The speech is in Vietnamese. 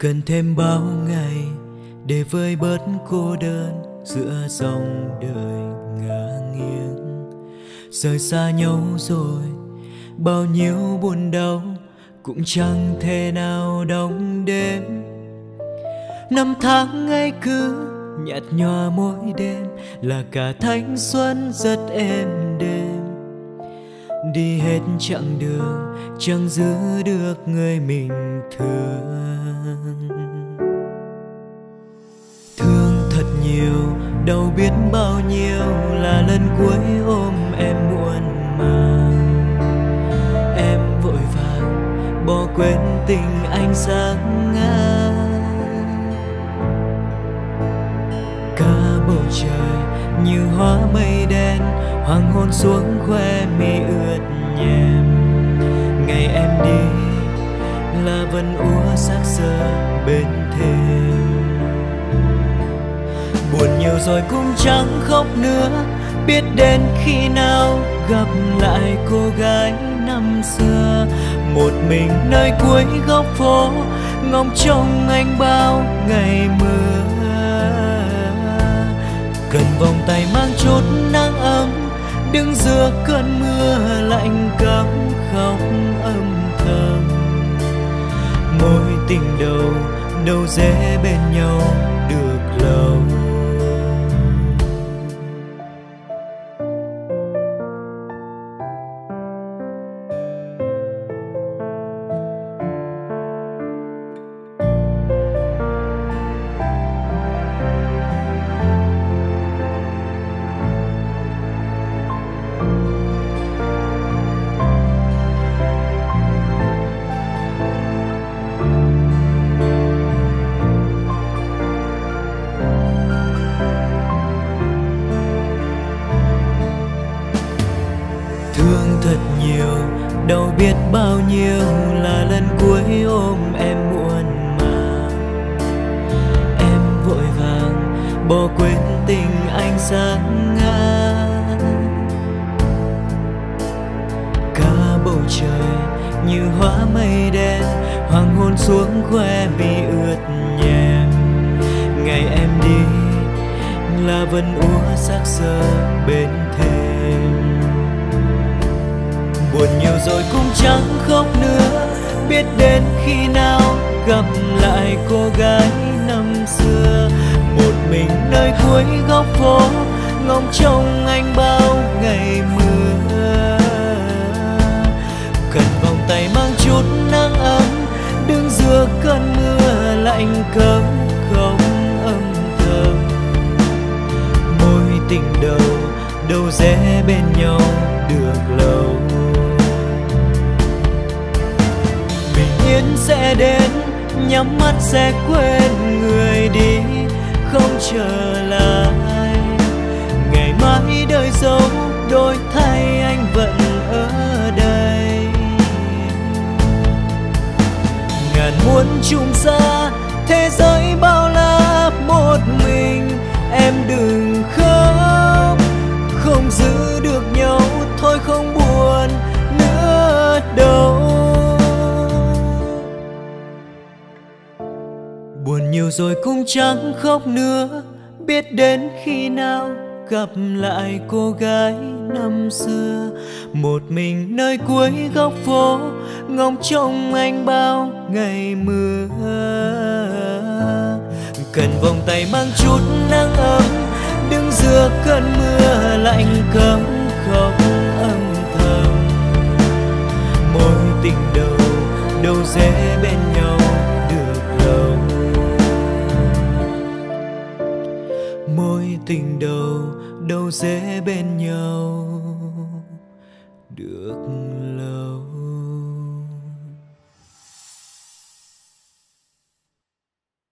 cần thêm bao ngày để vơi bớt cô đơn giữa dòng đời ngả nghiêng. Rời xa nhau rồi, bao nhiêu buồn đau cũng chẳng thể nào đong đếm. Năm tháng ngày cứ nhạt nhòa mỗi đêm là cả thanh xuân rất êm đềm đi hết chặng đường, chẳng giữ được người mình thương. Thương thật nhiều, đâu biết bao nhiêu là lần cuối ôm em muộn màng em vội vàng bỏ quên tình anh sáng ngang cả bầu trời như hóa mây đen, hoàng hôn xuống khoe mi ướt nhèm. Ngày em đi, là vần úa xác sơ bên thềm buồn nhiều rồi cũng chẳng khóc nữa, biết đến khi nào gặp lại cô gái năm xưa. Một mình nơi cuối góc phố, ngóng trông anh bao ngày mưa cần vòng tay mang chút nắng ấm, đứng giữa cơn mưa lạnh cắm khóc âm thầm. Mối tình đầu, đâu dễ bên nhau được lâu thương thật nhiều, đâu biết bao nhiêu là lần cuối ôm em muộn màng. Em vội vàng bỏ quên tình anh sáng ngang cả bầu trời như hóa mây đen, hoàng hôn xuống khoe mi ướt nhèm ngày em đi là vẫn úa xác sơ bên rồi cũng chẳng khóc nữa. Biết đến khi nào gặp lại cô gái năm xưa. Một mình nơi cuối góc phố, ngóng trông anh bao ngày mưa. Cần vòng tay mang chút nắng ấm, đứng giữa cơn mưa lạnh cấm không âm thầm. Môi tình đầu đâu rẽ bên nhau được lời sẽ đến, nhắm mắt sẽ quên người đi, không trở lại. Ngày mai đời dấu đôi thay anh vẫn ở đây. Ngàn muôn trùng xa buồn nhiều rồi cũng chẳng khóc nữa. Biết đến khi nào gặp lại cô gái năm xưa. Một mình nơi cuối góc phố, ngóng trông anh bao ngày mưa. Cần vòng tay mang chút nắng ấm, đứng giữa cơn mưa lạnh cấm khóc âm thầm. Mối tình đầu đâu dễ sẽ bên nhau. Được